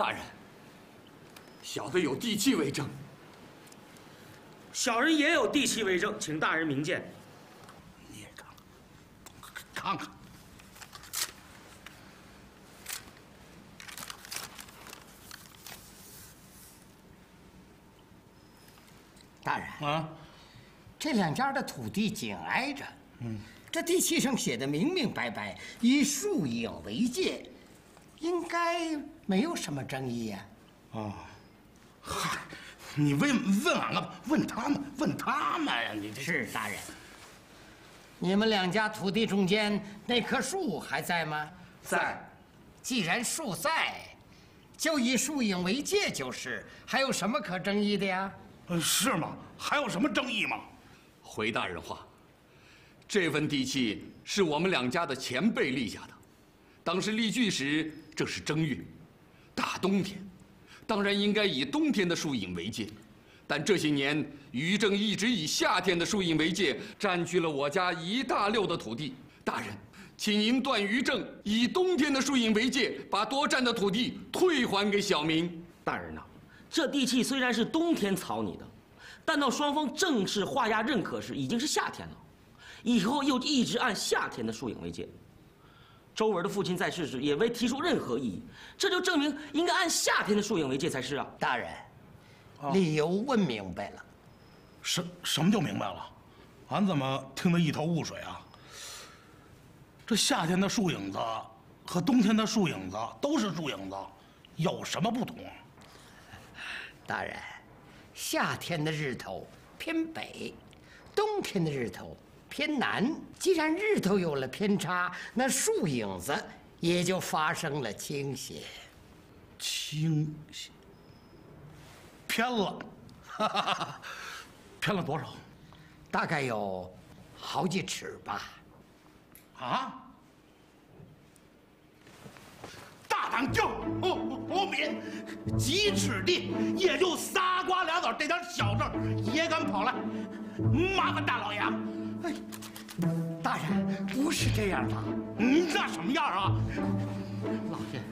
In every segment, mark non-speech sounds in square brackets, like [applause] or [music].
大人，小的有地契为证。小人也有地契为证，请大人明鉴。你也看看，看看。大人啊，这两家的土地紧挨着，嗯，这地契上写的明明白白，以树影为界，应该没有什么争议呀。哦，嗨，你问问俺个，问他们，问他们呀！你这是大人。你们两家土地中间那棵树还在吗？在。既然树在，就以树影为界就是，还有什么可争议的呀？是吗？还有什么争议吗？回大人话，这份地契是我们两家的前辈立下的，当时立据时正是正月，大冬天，当然应该以冬天的树影为界。但这些年，于正一直以夏天的树影为界，占据了我家一大溜的土地。大人，请您断于正以冬天的树影为界，把多占的土地退还给小民。大人呐。这地契虽然是冬天草拟的，但到双方正式画押认可时，已经是夏天了。以后又一直按夏天的树影为界。周文的父亲在世时也未提出任何异议，这就证明应该按夏天的树影为界才是啊！大人，理由问明白了。什什么就明白了？俺怎么听得一头雾水啊？这夏天的树影子和冬天的树影子都是树影子，有什么不同？大人，夏天的日头偏北，冬天的日头偏南。既然日头有了偏差，那树影子也就发生了倾斜。倾斜？偏了？哈哈哈偏了多少？大概有好几尺吧。啊？大胆就不敏，几尺地也就仨瓜俩枣这点小事也敢跑来麻烦大老爷？哎，大人不是这样的。嗯，那什么样啊？老爷，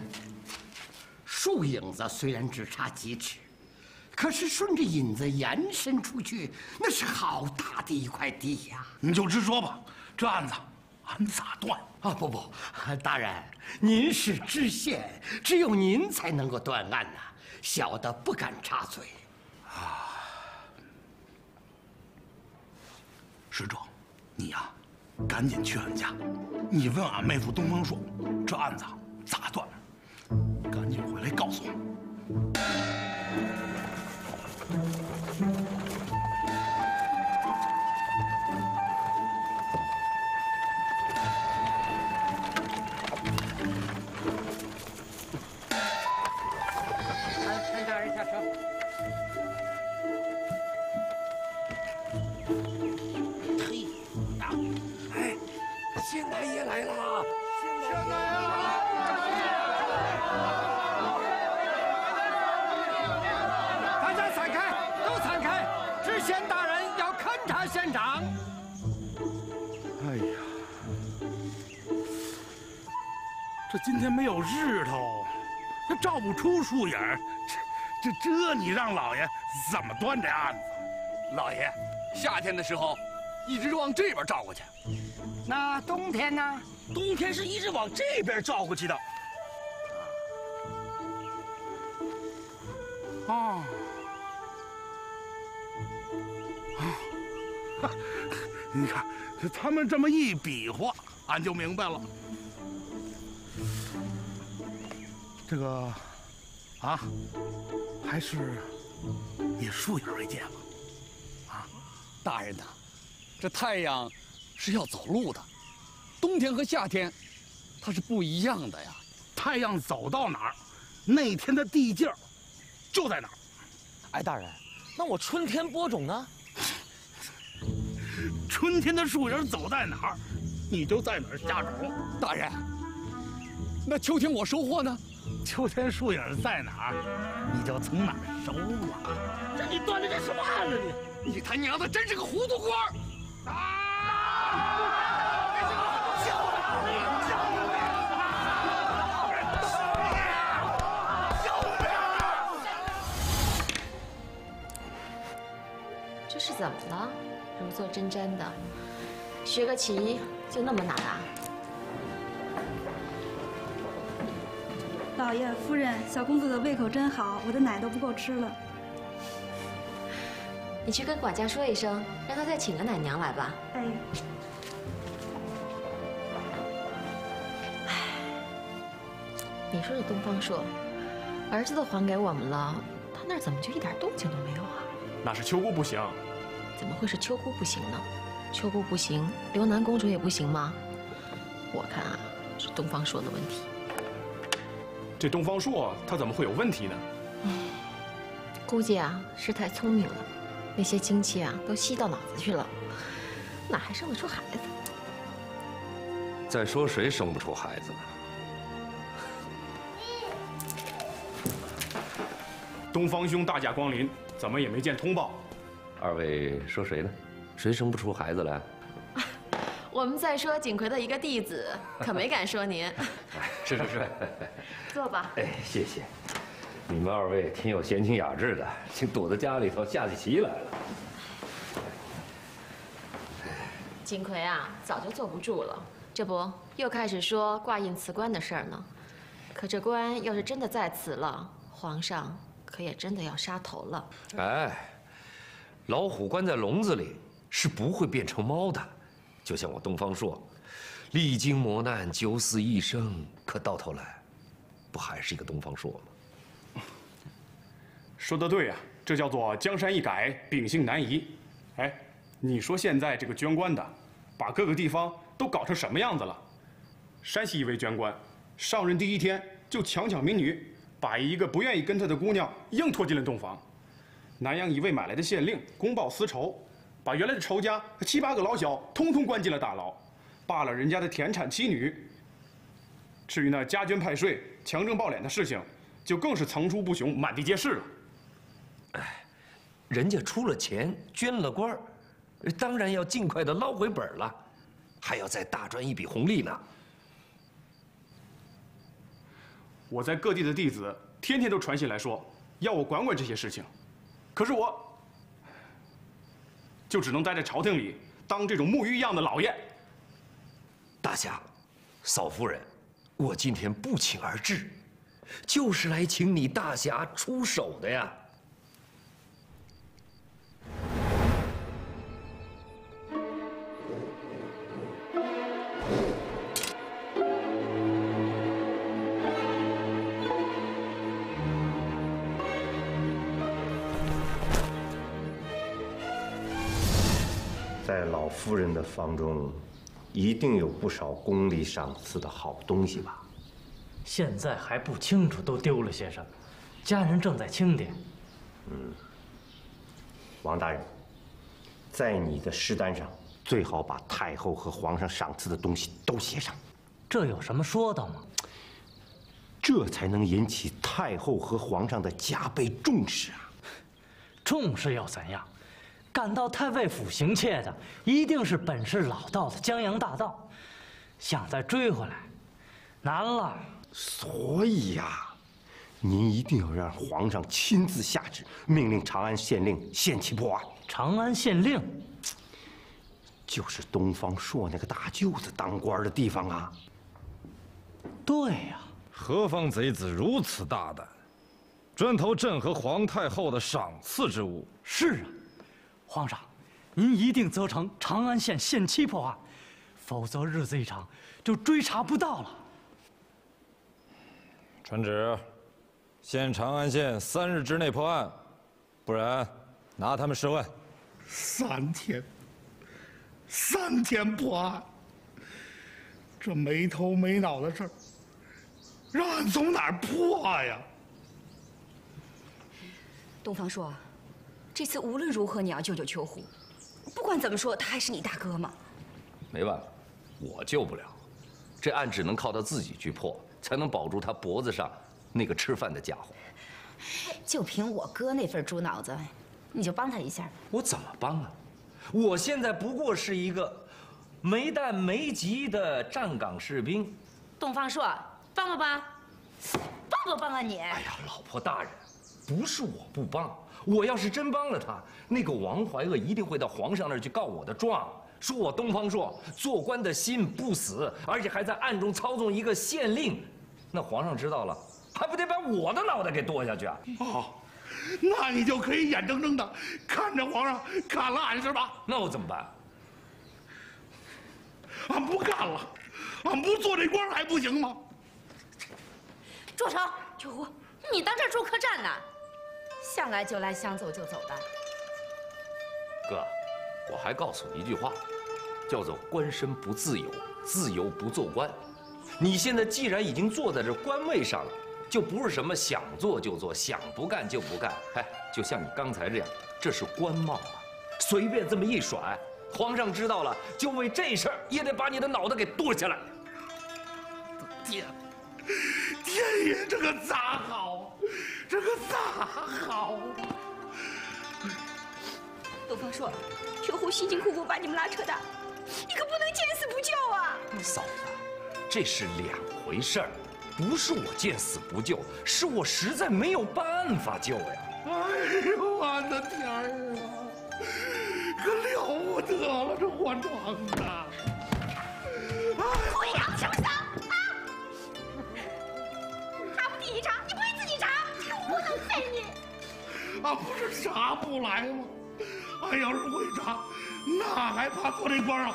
树影子虽然只差几尺，可是顺着影子延伸出去，那是好大的一块地呀。你就直说吧，这案子。俺咋断啊？不不，大人，您是知县，只有您才能够断案呐，小的不敢插嘴。啊，使者，你呀，赶紧去俺家，你问俺妹夫东方朔，这案子咋断，赶紧回来告诉我。今天没有日头，那照不出树影这这这，你让老爷怎么断这案子？老爷，夏天的时候一直往这边照过去，那冬天呢？冬天是一直往这边照过去的。哦，啊，[laughs] 你看，他们这么一比划，俺就明白了。这个，啊，还是以树影为界吧。啊，大人呐，这太阳是要走路的，冬天和夏天它是不一样的呀。太阳走到哪儿，那天的地界儿就在哪儿。哎，大人，那我春天播种呢？[laughs] 春天的树影走在哪儿，你就在哪儿下种。大人，那秋天我收获呢？秋天树影在哪儿？你就从哪儿收啊？这你断的这什么案子你？你他娘的真是个糊涂官儿！打打打这是怎么了？如坐针毡的学个棋就那么难啊？老爷、夫人，小公子的胃口真好，我的奶都不够吃了。你去跟管家说一声，让他再请个奶娘来吧。哎，你说这东方朔，儿子都还给我们了，他那儿怎么就一点动静都没有啊？那是秋姑不行，怎么会是秋姑不行呢？秋姑不行，刘南公主也不行吗？我看啊，是东方朔的问题。这东方朔他怎么会有问题呢？估计啊是太聪明了，那些精气啊都吸到脑子去了，哪还生得出孩子？再说谁生不出孩子呢？东方兄大驾光临，怎么也没见通报？二位说谁呢？谁生不出孩子来？我们在说锦奎的一个弟子，可没敢说您。[laughs] 是是是。[laughs] 坐吧。哎，谢谢。你们二位挺有闲情雅致的，竟躲在家里头下起棋来了。景奎啊，早就坐不住了，这不又开始说挂印辞官的事儿呢。可这官要是真的再辞了，皇上可也真的要杀头了。哎，老虎关在笼子里是不会变成猫的，就像我东方朔，历经磨难，九死一生，可到头来，不还是一个东方朔吗？说的对呀、这叫做江山易改，秉性难移。哎，你说现在这个捐官的，把各个地方都搞成什么样子了？山西一位捐官，上任第一天就强抢民女，把一个不愿意跟他的姑娘硬拖进了洞房。南阳一位买来的县令公报私仇，把原来的仇家和七八个老小通通关进了大牢，罢了人家的田产妻女。至于那加捐派税、强征暴敛的事情，就更是层出不穷，满地皆是了。哎人家出了钱，捐了官儿，当然要尽快的捞回本了，还要再大赚一笔红利呢。我在各地的弟子天天都传信来说，要我管管这些事情，可是我就只能待在朝廷里当这种木鱼一样的老爷。大侠，嫂夫人，我今天不请而至，就是来请你大侠出手的呀。在老夫人的房中，一定有不少宫里赏赐的好东西吧？现在还不清楚都丢了些什么，家人正在清点。嗯王大人，在你的诗单上，最好把太后和皇上赏赐的东西都写上，这有什么说道吗？这才能引起太后和皇上的加倍重视啊！重视又怎样？赶到太尉府行窃的，一定是本市老道的江洋大盗，想再追回来，难了。所以呀、您一定要让皇上亲自下旨，命令长安县令限期破案。长安县令，就是东方朔那个大舅子当官的地方啊！对呀、何方贼子如此大胆，专偷朕和皇太后的赏赐之物？是啊，皇上，您一定责成长安县限期破案，否则日子一长就追查不到了。传旨，限长安县三日之内破案，不然拿他们试问。三天，三天破案，这没头没脑的事儿，让俺从哪儿破呀？东方朔，这次无论如何你要救救秋胡，不管怎么说，他还是你大哥嘛。没办法，我救不了，这案只能靠他自己去破，才能保住他脖子上那个吃饭的家伙。就凭我哥那份猪脑子，你就帮他一下。我怎么帮啊？我现在不过是一个没弹没级的站岗士兵。东方朔，帮不帮？帮不帮啊你？哎呀，老婆大人，不是我不帮，我要是真帮了他，那个王怀恶一定会到皇上那儿去告我的状，说我东方朔做官的心不死，而且还在暗中操纵一个县令。那皇上知道了，还不得把我的脑袋给剁下去啊？哦，那你就可以眼睁睁的看着皇上砍了俺是吧？那我怎么办？俺不干了，俺不做这官还不行吗？住手！秋胡，你当这住客栈呢？想来就来，想走就走的。哥，我还告诉你一句话，叫做“官身不自由，自由不做官”。你现在既然已经坐在这官位上了，就不是什么想做就做，想不干就不干。哎，就像你刚才这样，这是官帽啊，随便这么一甩，皇上知道了，就为这事儿也得把你的脑袋给剁下来。爹，天爷，这可咋好？这可咋好？东方朔，秋胡辛辛苦苦把你们拉扯大，你可不能见死不救啊！嫂子，这是两回事儿，不是我见死不救，是我实在没有办法救呀。哎呦，我的天儿啊！可了不得了，这货庄子！胡杨什么俺不是查不来吗？俺要是会查，那还怕做这官啊？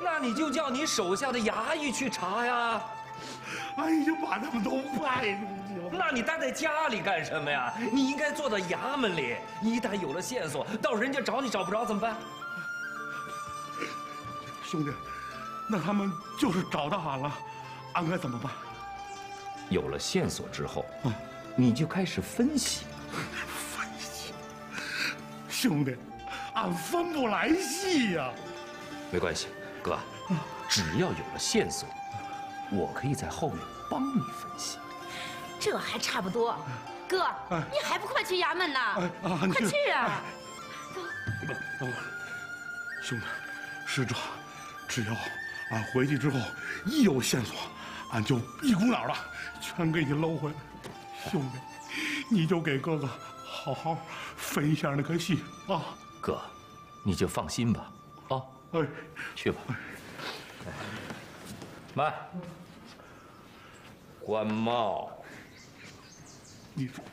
那你就叫你手下的衙役去查呀。俺已经把他们都派出去了。那你待在家里干什么呀？你应该坐到衙门里。一旦有了线索，到人家找你找不着怎么办？兄弟，那他们就是找到俺了，俺该怎么办？有了线索之后，你就开始。分析，[laughs] 兄弟，俺分不来戏呀。没关系，哥，只要有了线索，我可以在后面帮你分析。这还差不多。哥，你还不快去衙门呢？快去啊！走。兄弟，是这，只要俺回去之后一有线索，俺就一股脑的全给你搂回来。兄弟，你就给哥哥好好分一下那颗心啊！哥，你就放心吧，啊，哎，去吧。慢，官帽。你说，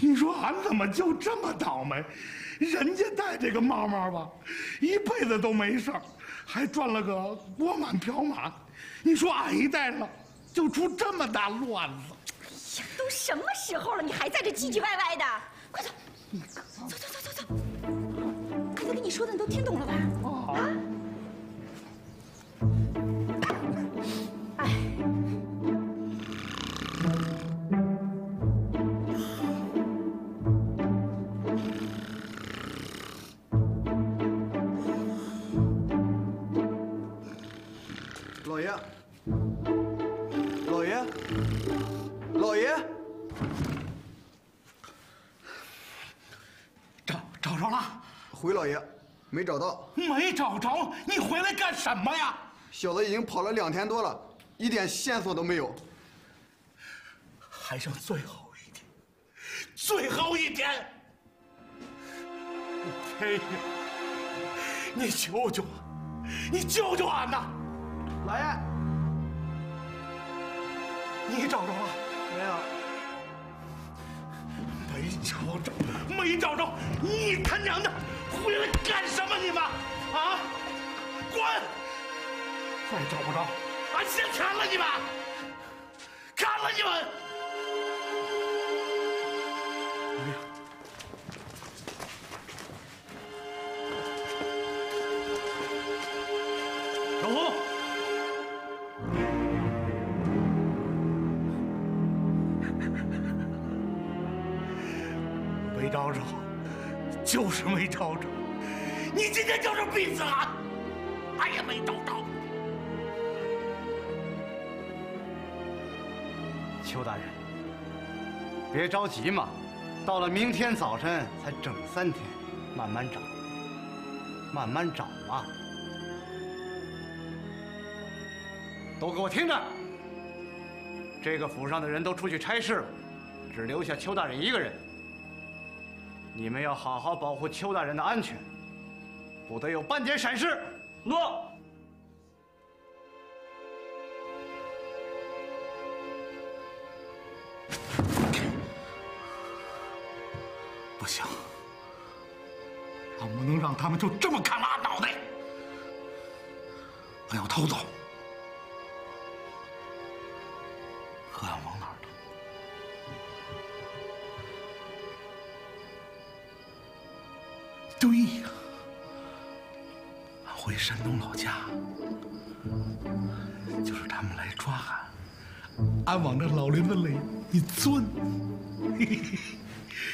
你说俺怎么就这么倒霉？人家戴这个帽帽吧，一辈子都没事儿，还赚了个锅满瓢满。你说俺一戴上，就出这么大乱子。都什么时候了，你还在这唧唧歪歪的？快走，走走走走走。刚才跟你说的，你都听懂了吧？没找到。没找着？你回来干什么呀？小子已经跑了两天多了，一点线索都没有。还剩最后一天，最后一天！天爷，你救救我，你救救俺呐！老爷，你找着了没有？没找着，没找着！你他娘的回来干什么？你们啊，滚！再找不着，俺先砍了你们！砍了你们！哎呀！就是病死俺，俺也没找着。邱大人，别着急嘛，到了明天早晨才整三天，慢慢找，慢慢找嘛。都给我听着！这个府上的人都出去差事了，只留下邱大人一个人。你们要好好保护邱大人的安全，不得有半点闪失。诺。不行，俺不能让他们就这么砍了俺脑袋。俺要逃走。山东老家，就是他们来抓俺，俺往这老林子里一钻，嘿 [laughs]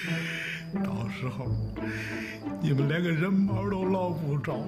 嘿到时候你们连个人毛都捞不着。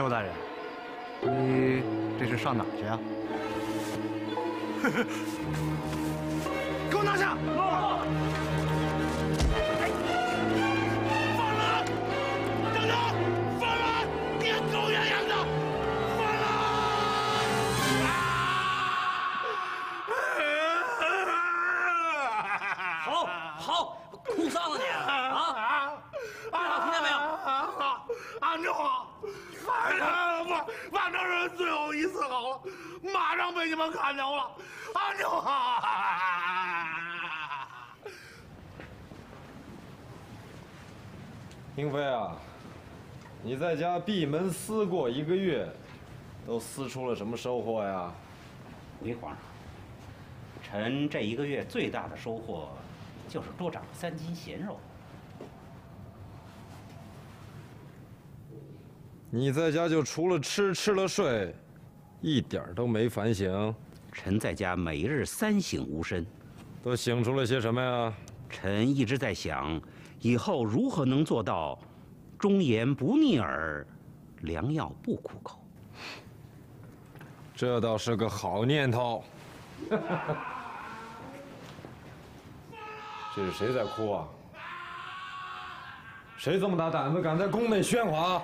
刘大人，你这是上哪儿去啊？[laughs] 英飞啊，你在家闭门思过一个月，都思出了什么收获呀？回皇上，臣这一个月最大的收获，就是多长了三斤咸肉。你在家就除了吃吃了睡，一点儿都没反省。臣在家每日三省吾身，都醒出了些什么呀？臣一直在想，以后如何能做到忠言不逆耳，良药不苦口。这倒是个好念头。这是谁在哭啊？谁这么大胆子敢在宫内喧哗？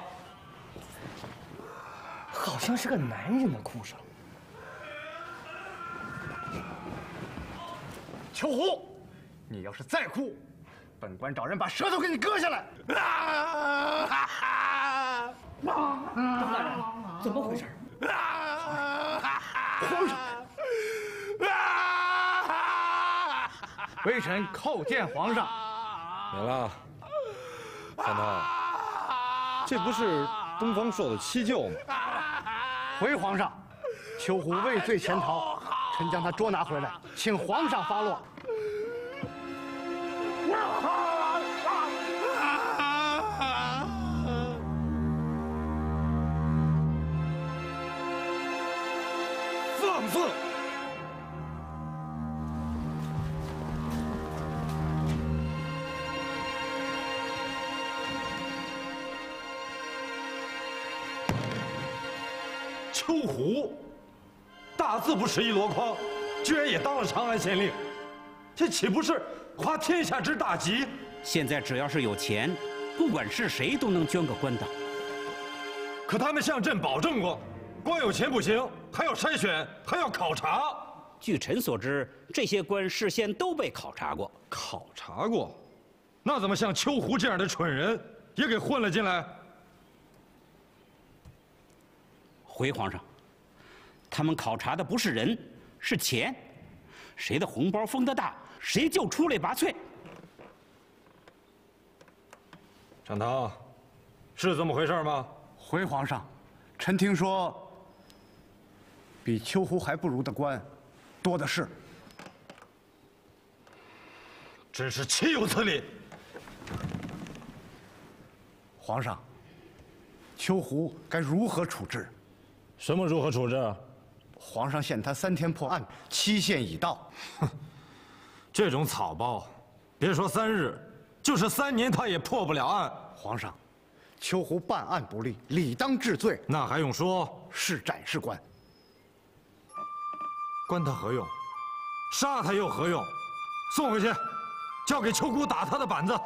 好像是个男人的哭声。秋胡，你要是再哭，本官找人把舌头给你割下来！张大人，怎么回事？皇上，微臣叩见皇上。免了，三太，这不是东方朔的七舅吗？回皇上，秋胡畏罪潜逃，臣将他捉拿回来，请皇上发落。放肆！秋胡，大字不识一箩筐，居然也当了长安县令。这岂不是滑天下之大吉？现在只要是有钱，不管是谁都能捐个官当。可他们向朕保证过，光有钱不行，还要筛选，还要考察。据臣所知，这些官事先都被考察过。考察过？那怎么像秋胡这样的蠢人也给混了进来？回皇上，他们考察的不是人，是钱。谁的红包封得大，谁就出类拔萃。张涛，是这么回事吗？回皇上，臣听说，比秋胡还不如的官，多的是。真是岂有此理！皇上，秋胡该如何处置？什么如何处置？皇上限他三天破案，期限已到。[laughs] 哼，这种草包，别说三日，就是三年他也破不了案。皇上，秋胡办案不力，理当治罪。那还用说？是斩是官？关他何用？杀他又何用？送回去，交给秋姑打他的板子。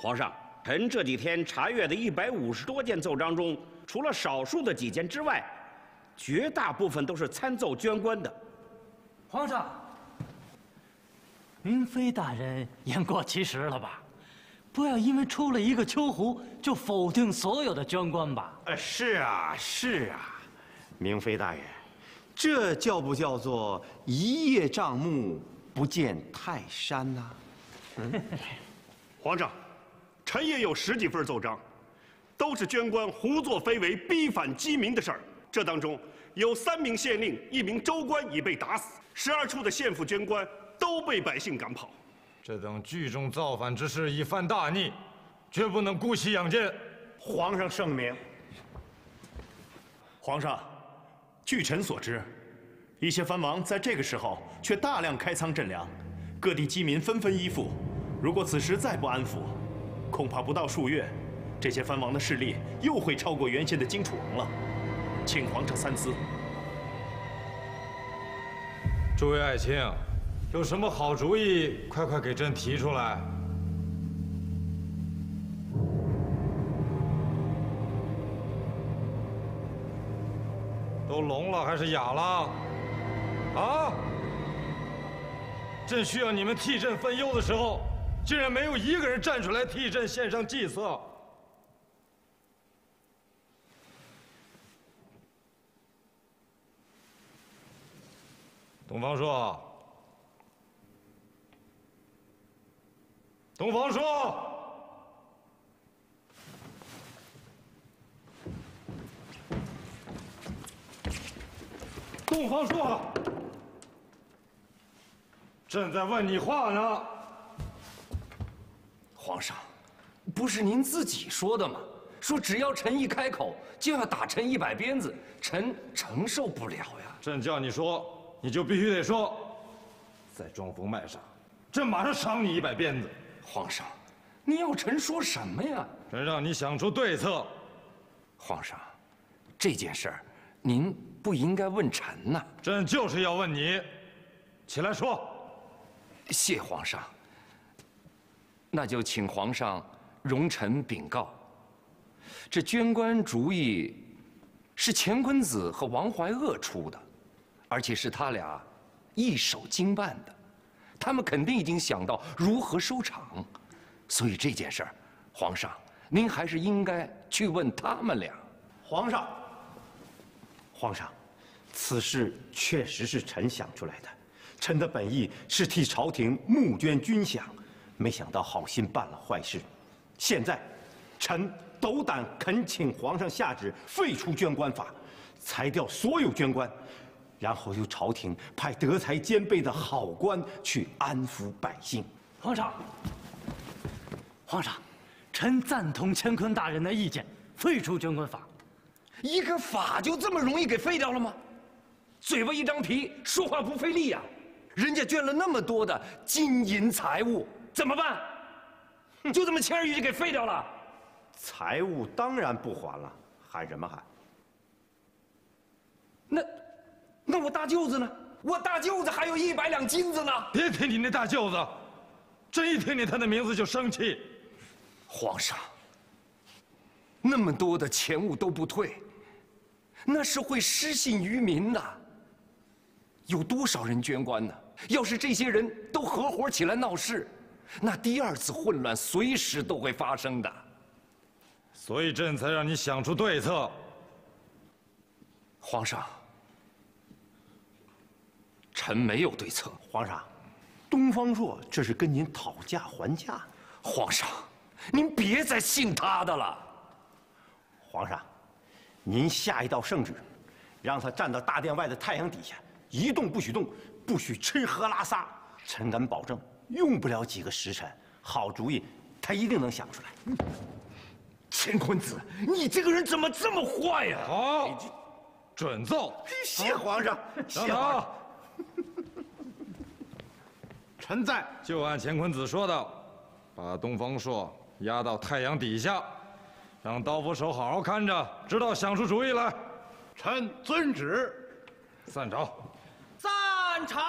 皇上，臣这几天查阅的一百五十多件奏章中，除了少数的几件之外，绝大部分都是参奏捐官的。皇上，明妃大人言过其实了吧？不要因为出了一个秋胡，就否定所有的捐官吧。呃，是啊，是啊，明妃大人，这叫不叫做一叶障目，不见泰山呐？嗯，[laughs] 皇上。臣也有十几份奏章，都是捐官胡作非为、逼反饥民的事儿。这当中有三名县令、一名州官已被打死，十二处的县府捐官都被百姓赶跑。这等聚众造反之事已犯大逆，绝不能姑息养奸。皇上圣明。皇上，据臣所知，一些藩王在这个时候却大量开仓赈粮，各地饥民纷纷依附。如果此时再不安抚，恐怕不到数月，这些藩王的势力又会超过原先的荆楚王了，请皇上三思。诸位爱卿，有什么好主意，快快给朕提出来。都聋了还是哑了？啊！朕需要你们替朕分忧的时候。竟然没有一个人站出来替朕献上计策。东方朔，东方朔，东方朔，朕在问你话呢。皇上，不是您自己说的吗？说只要臣一开口，就要打臣一百鞭子，臣承受不了呀。朕叫你说，你就必须得说。在装疯卖傻，朕马上赏你一百鞭子。皇上，你要臣说什么呀？朕让你想出对策。皇上，这件事儿，您不应该问臣呐。朕就是要问你，起来说。谢皇上。那就请皇上容臣禀告，这捐官主意是乾坤子和王怀鄂出的，而且是他俩一手经办的，他们肯定已经想到如何收场，所以这件事儿，皇上您还是应该去问他们俩。皇上，皇上，此事确实是臣想出来的，臣的本意是替朝廷募捐军饷。没想到好心办了坏事，现在，臣斗胆恳请皇上下旨废除捐官法，裁掉所有捐官，然后由朝廷派德才兼备的好官去安抚百姓。皇上，皇上，臣赞同乾坤大人的意见，废除捐官法。一个法就这么容易给废掉了吗？嘴巴一张皮，说话不费力呀！人家捐了那么多的金银财物。怎么办？就这么轻而易举给废掉了？财物当然不还了，喊什么喊？那，那我大舅子呢？我大舅子还有一百两金子呢！别提你那大舅子，真一听见他的名字就生气。皇上，那么多的钱物都不退，那是会失信于民的。有多少人捐官呢？要是这些人都合伙起来闹事，那第二次混乱随时都会发生的。所以朕才让你想出对策。皇上，臣没有对策。皇上，东方朔这是跟您讨价还价。皇上，您别再信他的了。皇上，您下一道圣旨，让他站到大殿外的太阳底下，一动不许动，不许吃喝拉撒。臣敢保证，用不了几个时辰，好主意他一定能想出来。乾坤子，你这个人怎么这么坏呀？好，准奏。谢皇上，谢皇上。臣在。就按乾坤子说的，把东方朔压到太阳底下，让刀斧手好好看着，直到想出主意来。臣遵旨。散朝。散朝。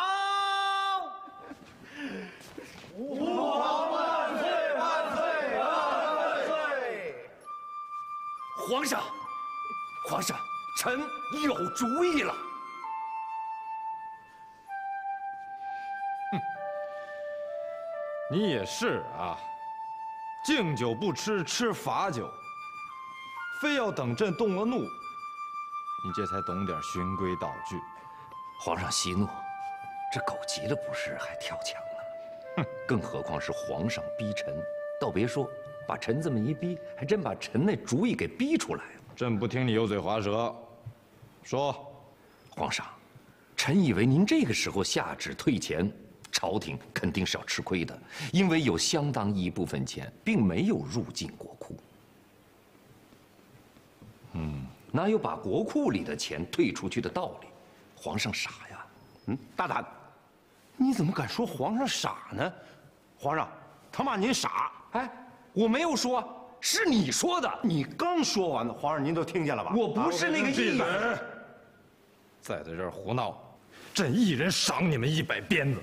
吾皇万岁万岁万岁！皇上，皇上，臣有主意了。哼你也是啊，敬酒不吃吃罚酒，非要等朕动了怒，你这才懂点循规蹈矩。皇上息怒，这狗急了不是还跳墙更何况是皇上逼臣，倒别说把臣这么一逼，还真把臣那主意给逼出来了。朕不听你油嘴滑舌，说，皇上，臣以为您这个时候下旨退钱。朝廷肯定是要吃亏的，因为有相当一部分钱并没有入进国库。嗯，哪有把国库里的钱退出去的道理？皇上傻呀！嗯，大胆！你怎么敢说皇上傻呢？皇上，他骂您傻。哎，我没有说，是你说的。你刚说完的，皇上您都听见了吧？我不是那个意思。再在这儿胡闹，朕一人赏你们一百鞭子。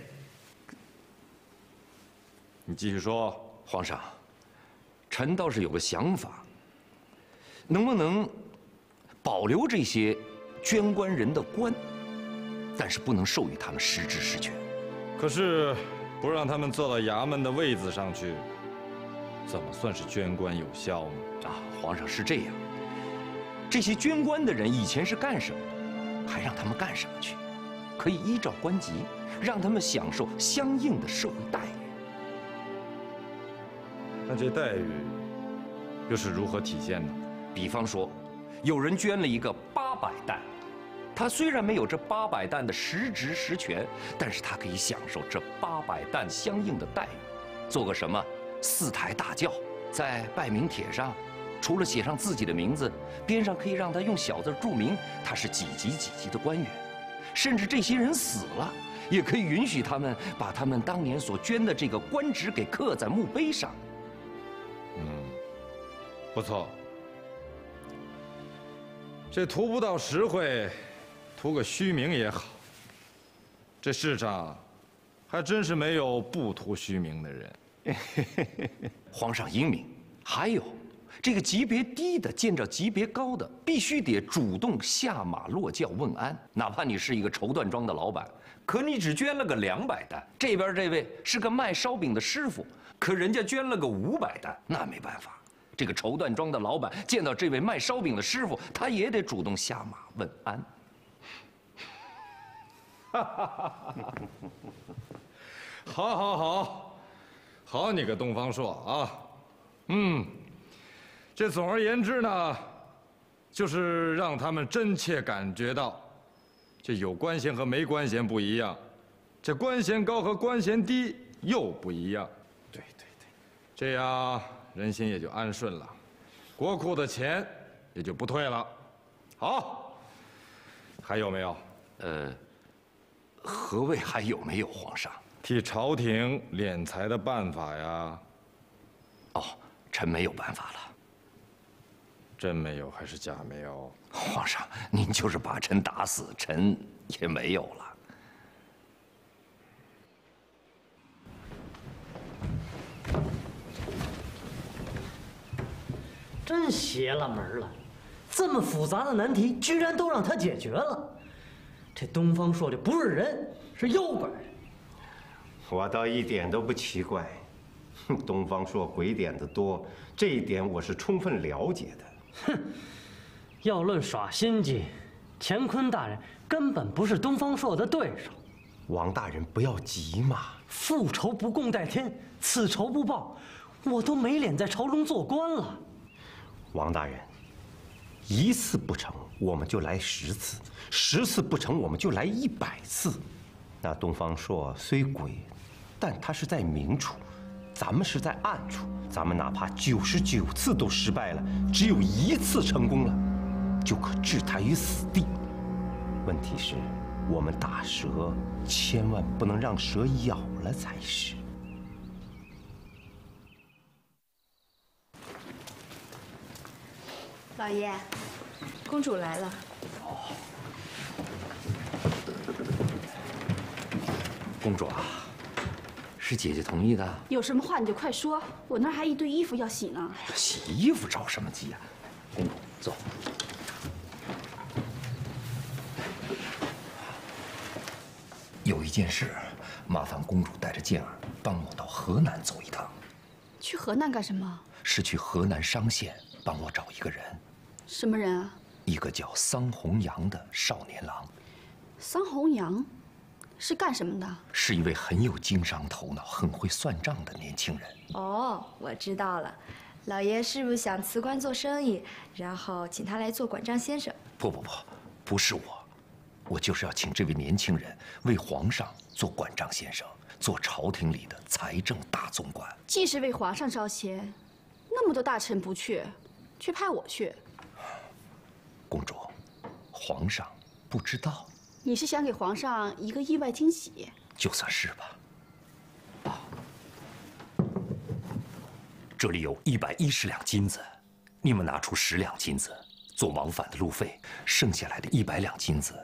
你继续说，皇上，臣倒是有个想法，能不能保留这些捐官人的官，但是不能授予他们实职实权。可是不让他们坐到衙门的位子上去，怎么算是捐官有效呢？啊，皇上是这样，这些捐官的人以前是干什么的，还让他们干什么去？可以依照官籍，让他们享受相应的社会待遇。那这待遇又是如何体现呢？比方说，有人捐了一个八百担，他虽然没有这八百担的实职实权，但是他可以享受这八百担相应的待遇。做个什么四抬大轿，在拜名帖上，除了写上自己的名字，边上可以让他用小字注明他是几级几级的官员。甚至这些人死了，也可以允许他们把他们当年所捐的这个官职给刻在墓碑上。嗯，不错。这图不到实惠，图个虚名也好。这世上还真是没有不图虚名的人。[laughs] 皇上英明。还有，这个级别低的见着级别高的，必须得主动下马落轿问安。哪怕你是一个绸缎庄的老板，可你只捐了个两百担，这边这位是个卖烧饼的师傅。可人家捐了个五百担，那没办法。这个绸缎庄的老板见到这位卖烧饼的师傅，他也得主动下马问安。[laughs] 好，好，好，好你个东方朔啊！嗯，这总而言之呢，就是让他们真切感觉到，这有官衔和没官衔不一样，这官衔高和官衔低又不一样。对对对，这样人心也就安顺了，国库的钱也就不退了。好，还有没有？呃，何谓还有没有？皇上替朝廷敛财的办法呀？哦，臣没有办法了。真没有还是假没有？皇上，您就是把臣打死，臣也没有了。真邪了门了，这么复杂的难题，居然都让他解决了。这东方朔这不是人，是妖怪。我倒一点都不奇怪，哼，东方朔鬼点子多，这一点我是充分了解的。哼，要论耍心机，乾坤大人根本不是东方朔的对手。王大人不要急嘛，复仇不共戴天，此仇不报，我都没脸在朝中做官了。王大人，一次不成，我们就来十次；十次不成，我们就来一百次。那东方朔虽鬼，但他是在明处，咱们是在暗处。咱们哪怕九十九次都失败了，只有一次成功了，就可置他于死地。问题是，我们打蛇，千万不能让蛇咬了才是。老爷，公主来了。公主啊，是姐姐同意的。有什么话你就快说，我那儿还一堆衣服要洗呢。洗衣服着什么急呀？公主，坐。有一件事，麻烦公主带着健儿帮我到河南走一趟。去河南干什么？是去河南商县帮我找一个人，什么人啊？一个叫桑弘羊的少年郎，桑弘羊，是干什么的？是一位很有经商头脑、很会算账的年轻人。哦，我知道了，老爷是不是想辞官做生意，然后请他来做管账先生？不不不，不是我，我就是要请这位年轻人为皇上做管账先生，做朝廷里的财政大总管。既是为皇上招贤，那么多大臣不去，却派我去，公主，皇上不知道，你是想给皇上一个意外惊喜？就算是吧。啊，这里有一百一十两金子，你们拿出十两金子做往返的路费，剩下来的一百两金子，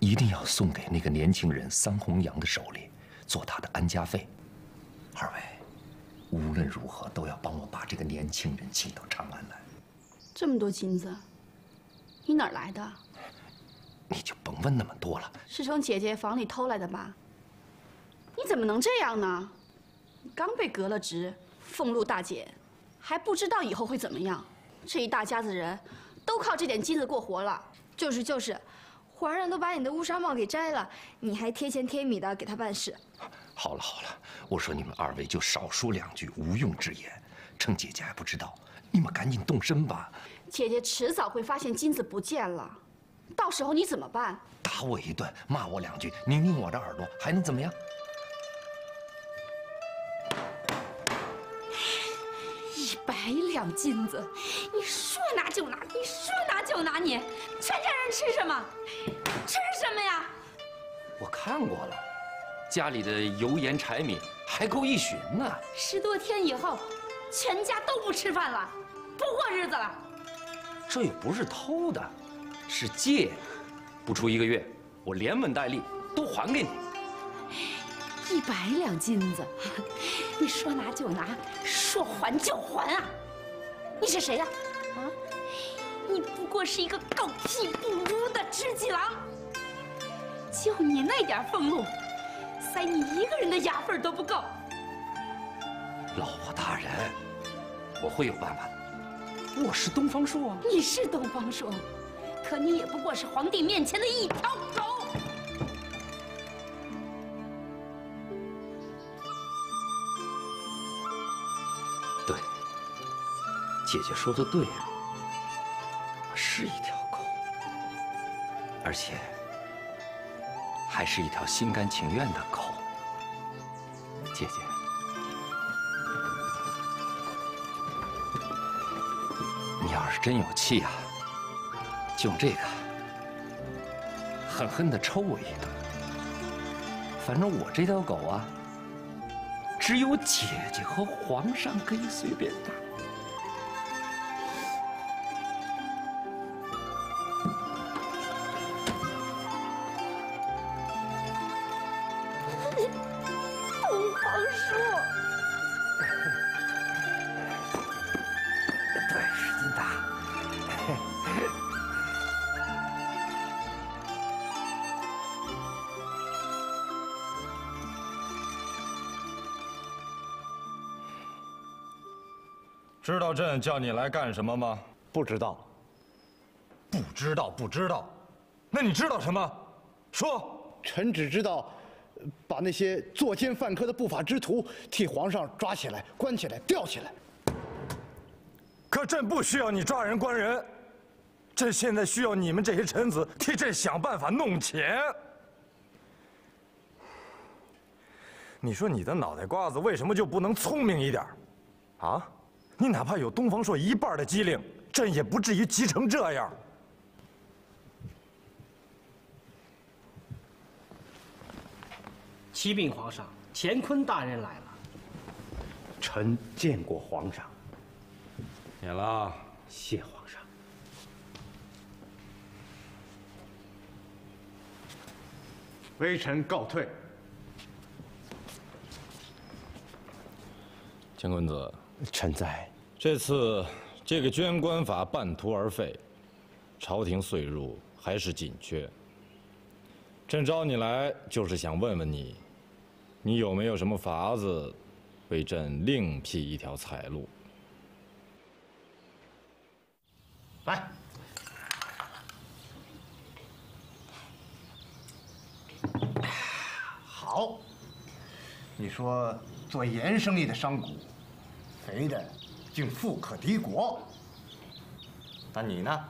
一定要送给那个年轻人桑弘羊的手里，做他的安家费。二位，无论如何都要帮我把这个年轻人请到长安来。这么多金子，你哪儿来的？你就甭问那么多了。是从姐姐房里偷来的吧？你怎么能这样呢？你刚被革了职，俸禄大减，还不知道以后会怎么样。这一大家子人，都靠这点金子过活了。就是就是，皇上都把你的乌纱帽给摘了，你还贴钱贴米的给他办事。好了好了，我说你们二位就少说两句无用之言，趁姐姐还不知道，你们赶紧动身吧。姐姐迟早会发现金子不见了，到时候你怎么办？打我一顿，骂我两句，拧拧我的耳朵，还能怎么样？一百两金子，你说拿就拿，你说拿就拿你，全家人吃什么？吃什么呀？我看过了，家里的油盐柴米还够一旬呢。十多天以后，全家都不吃饭了，不过日子了。这又不是偷的，是借，不出一个月，我连本带利都还给你。一百两金子，[laughs] 你说拿就拿，说还就还啊！你是谁呀？啊？你不过是一个狗屁不如的知己郎，就你那点俸禄，塞你一个人的牙缝都不够。老婆大人，我会有办法的。我是东方朔啊！你是东方朔，可你也不过是皇帝面前的一条狗。对，姐姐说的对啊，我是一条狗，而且还是一条心甘情愿的狗。真有气啊，就用这个狠狠的抽我一顿。反正我这条狗啊。只有姐姐和皇上可以随便打。叫你来干什么吗？不知道。不知道，不知道。那你知道什么？说。臣只知道，把那些作奸犯科的不法之徒替皇上抓起来、关起来、吊起来。可朕不需要你抓人关人，朕现在需要你们这些臣子替朕想办法弄钱。你说你的脑袋瓜子为什么就不能聪明一点？啊？你哪怕有东方朔一半的机灵，朕也不至于急成这样。启禀皇上，乾坤大人来了。臣见过皇上。免了。谢皇上。微臣告退。乾坤子，臣在。这次这个捐官法半途而废，朝廷岁入还是紧缺。朕招你来就是想问问你，你有没有什么法子，为朕另辟一条财路？来，好。你说做盐生意的商贾，肥的竟富可敌国。那你呢？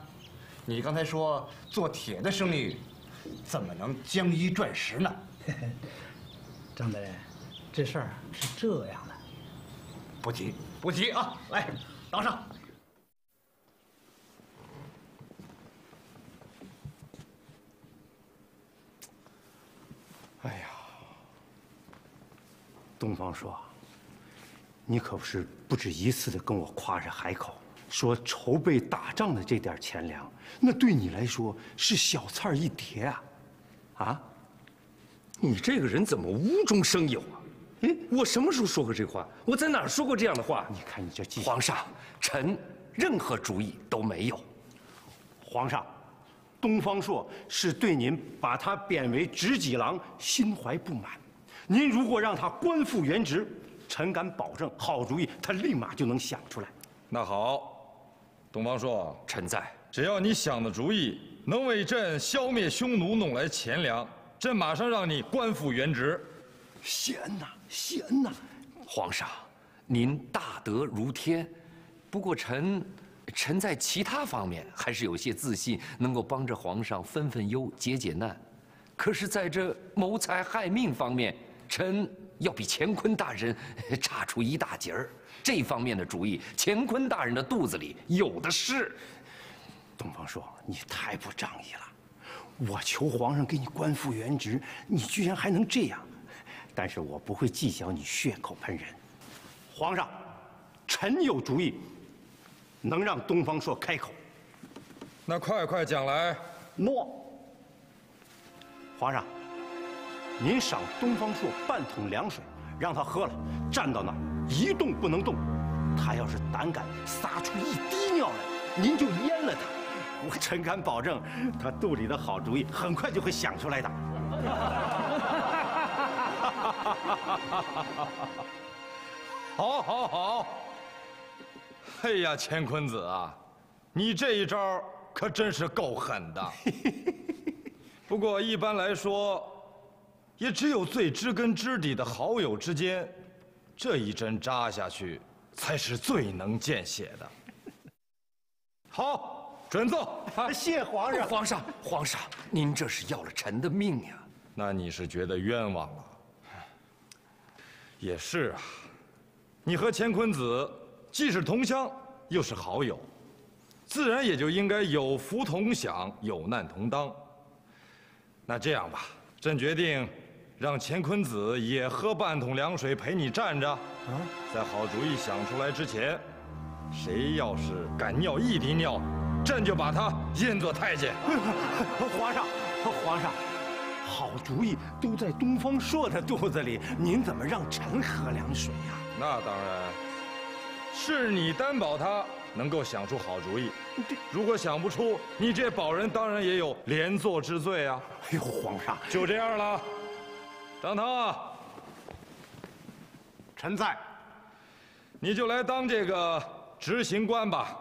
你刚才说做铁的生意。怎么能将一赚十呢？[laughs] 张大人，这事儿是这样的。不急，不急啊！来，倒上。哎呀，东方朔，你可不是不止一次的跟我夸着海口，说筹备打仗的这点钱粮。那对你来说是小菜一碟啊，啊！你这个人怎么无中生有啊？哎，我什么时候说过这话？我在哪儿说过这样的话？你看你这记皇上，臣任何主意都没有。皇上，东方朔是对您把他贬为执戟郎心怀不满。您如果让他官复原职，臣敢保证，好主意他立马就能想出来。那好，东方朔，臣在。只要你想的主意能为朕消灭匈奴，弄来钱粮，朕马上让你官复原职。谢恩呐，谢恩呐！皇上，您大德如天，不过臣，臣在其他方面还是有些自信，能够帮着皇上分分忧、解解难。可是，在这谋财害命方面，臣要比乾坤大人 [laughs] 差出一大截儿。这方面的主意，乾坤大人的肚子里有的是。东方朔，你太不仗义了！我求皇上给你官复原职，你居然还能这样！但是我不会计较你血口喷人。皇上，臣有主意，能让东方朔开口。那快快讲来。诺。皇上，您赏东方朔半桶凉水，让他喝了，站到那儿一动不能动。他要是胆敢撒出一滴尿来，您就阉了他。我臣敢保证，他肚里的好主意很快就会想出来的。[laughs] 好，好，好！哎呀，乾坤子啊，你这一招可真是够狠的。[laughs] 不过一般来说，也只有最知根知底的好友之间，这一针扎下去，才是最能见血的。好。准奏，谢皇上。皇上，皇上，您这是要了臣的命呀！那你是觉得冤枉了？也是啊，你和乾坤子既是同乡，又是好友，自然也就应该有福同享，有难同当。那这样吧，朕决定让乾坤子也喝半桶凉水陪你站着。啊，在好主意想出来之前，谁要是敢尿一滴尿。朕就把他阉做太监。皇上，皇上，好主意都在东方朔的肚子里，您怎么让臣喝凉水呀？那当然，是你担保他能够想出好主意。如果想不出，你这保人当然也有连坐之罪啊。哎呦，皇上，就这样了。张汤，臣在，你就来当这个。执行官吧。